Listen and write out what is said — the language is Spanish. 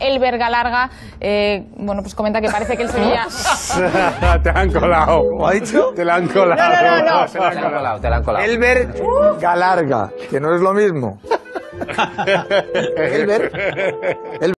Elber Galarga, eh, bueno, pues comenta que parece que el Sevilla... te la han colado. ¿Cómo ha dicho? Te la han colado. No, no, no, no. Te la han colado. te la han colado. Elber Galarga, que no es lo mismo. Elber.